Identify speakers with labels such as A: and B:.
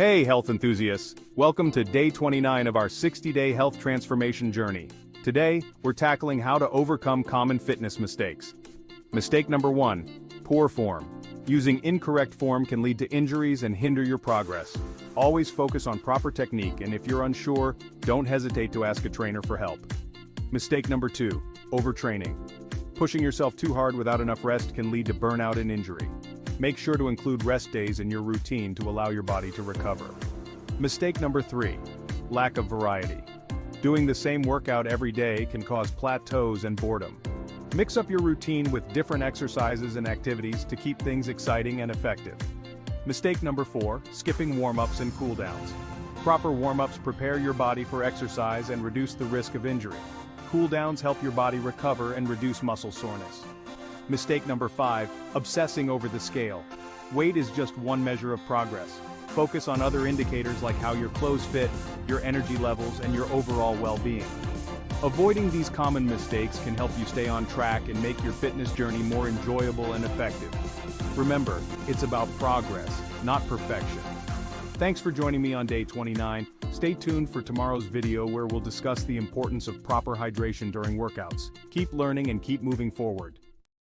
A: Hey, health enthusiasts! Welcome to day 29 of our 60-day health transformation journey. Today, we're tackling how to overcome common fitness mistakes. Mistake number one, poor form. Using incorrect form can lead to injuries and hinder your progress. Always focus on proper technique and if you're unsure, don't hesitate to ask a trainer for help. Mistake number two, overtraining. Pushing yourself too hard without enough rest can lead to burnout and injury. Make sure to include rest days in your routine to allow your body to recover. Mistake number three, lack of variety. Doing the same workout every day can cause plateaus and boredom. Mix up your routine with different exercises and activities to keep things exciting and effective. Mistake number four, skipping warm-ups and cool-downs. Proper warm-ups prepare your body for exercise and reduce the risk of injury. Cool-downs help your body recover and reduce muscle soreness. Mistake number 5, obsessing over the scale. Weight is just one measure of progress. Focus on other indicators like how your clothes fit, your energy levels, and your overall well-being. Avoiding these common mistakes can help you stay on track and make your fitness journey more enjoyable and effective. Remember, it's about progress, not perfection. Thanks for joining me on day 29. Stay tuned for tomorrow's video where we'll discuss the importance of proper hydration during workouts. Keep learning and keep moving forward.